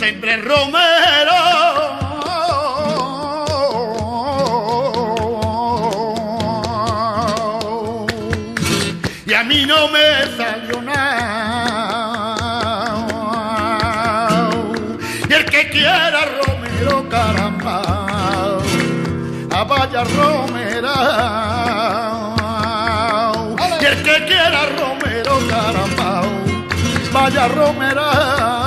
siempre Romero. Y a mí no me salió nada. Y el que quiera Romero, caramba, a vaya Romero. Y el que quiera Romero, caramba, vaya Romero.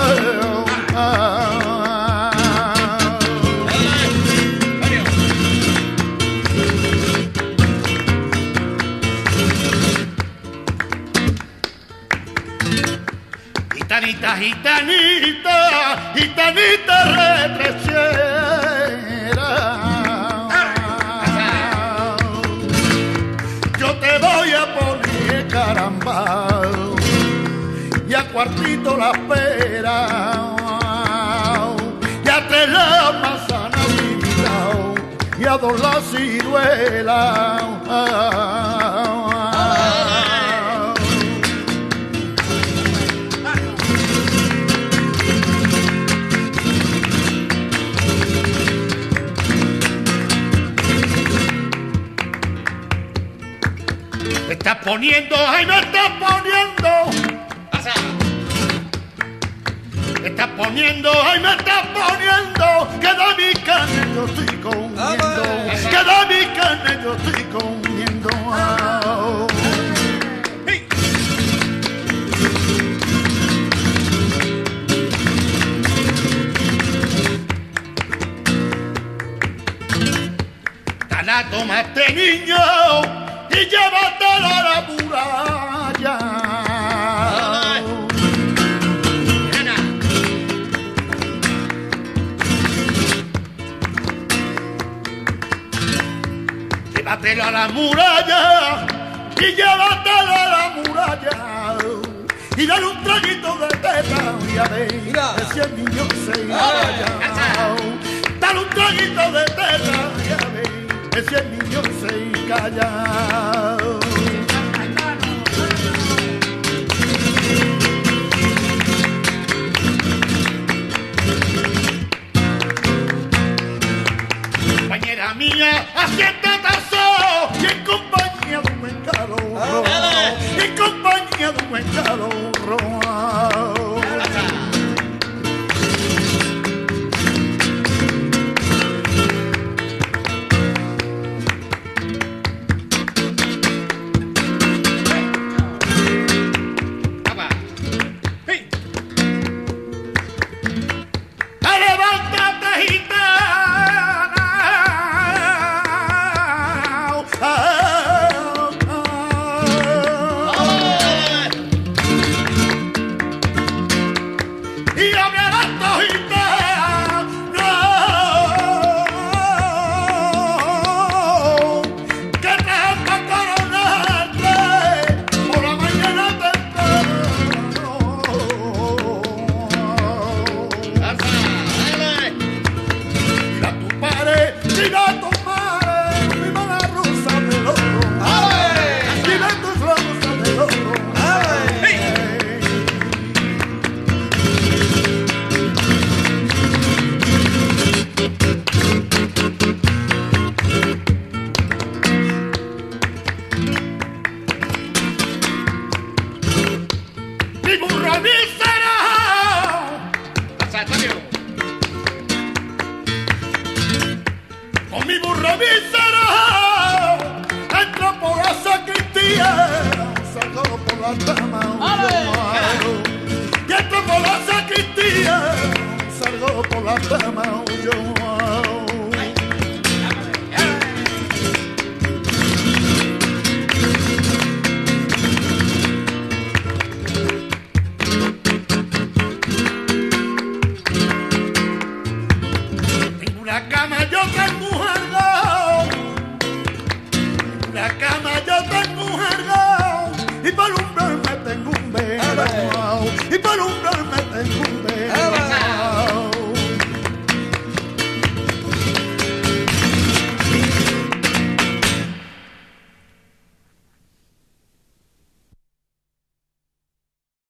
Gitanita, gitanita, retrechera. Yo te voy a poner caramba y a cuartito la pera y a tres la manzana y a dos la ciruela. Me estás poniendo, ay, me estás poniendo. Me estás poniendo, ay, me estás poniendo. Que de mi carne yo estoy comiendo. Que de mi carne yo estoy comiendo. Ah. Tana, tomaste niño y llévatelo a la muralla. Llévatelo a la muralla y llévatelo a la muralla. Y dale un traguito de teta y a ver si el niño se vaya. Dale un traguito de teta y a ver si el niño se calla. Compañera mía, haciendo me miserá entre por esa cristía, sacado por la cama.